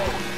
Oh!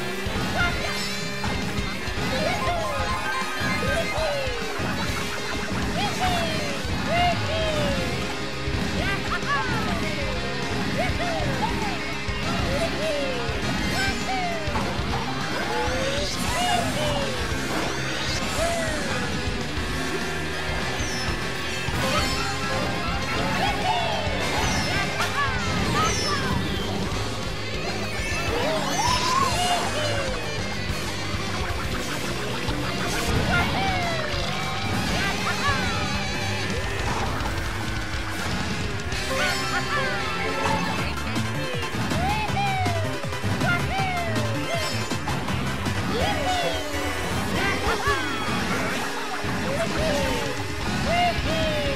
Woohoo!